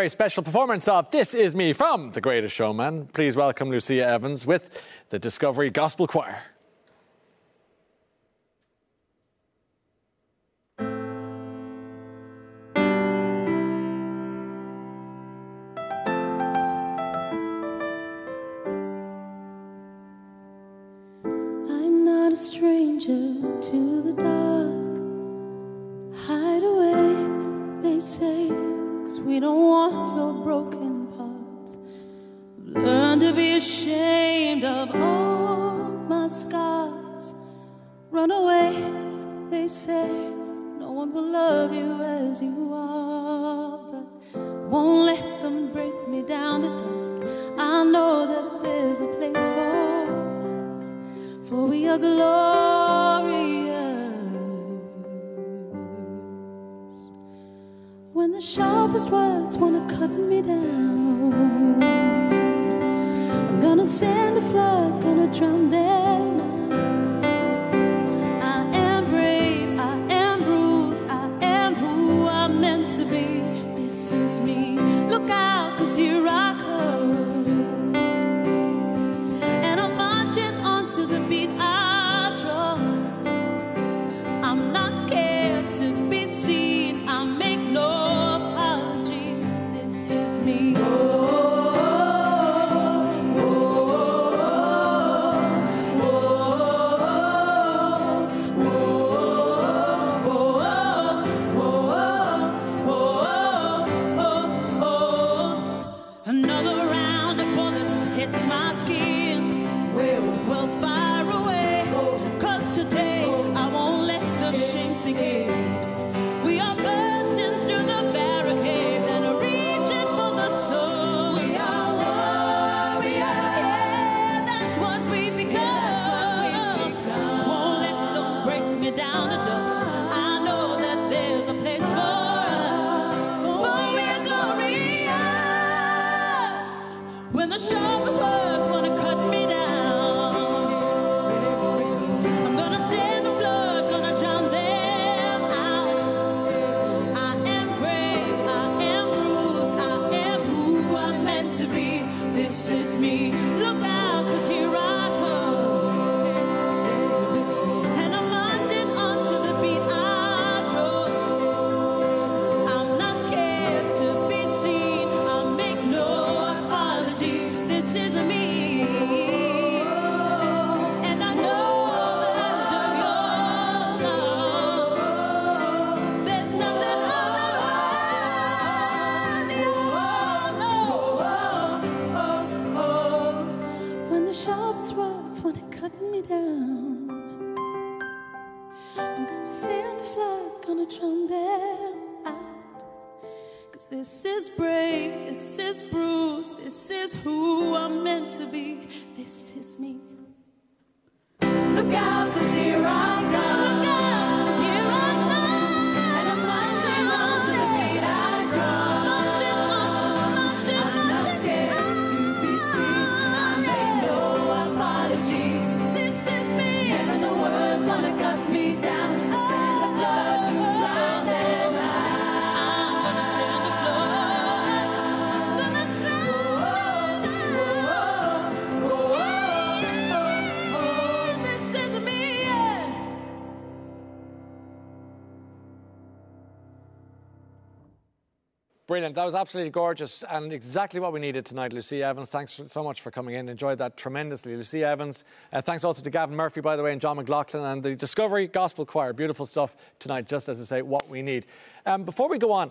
Very special performance of This Is Me from The Greatest Showman. Please welcome Lucia Evans with the Discovery Gospel Choir. Stranger to ashamed of all my scars. Run away, they say, no one will love you as you are. But won't let them break me down to dust. I know that there's a place for us, for we are glorious. When the sharpest words wanna cut me down, gonna send a flood, gonna drown them. I am brave, I am bruised, I am who I'm meant to be. This is me. When to cut me down. I'm gonna send a flood, gonna drown them out. Cause this is brave, this is bruised, this is who I'm meant to be, this is me. Brilliant. That was absolutely gorgeous and exactly what we needed tonight, Lucia Evans. Thanks so much for coming in. Enjoyed that tremendously. Lucia Evans. Uh, thanks also to Gavin Murphy, by the way, and John McLaughlin and the Discovery Gospel Choir. Beautiful stuff tonight, just as I say, what we need. Um, before we go on,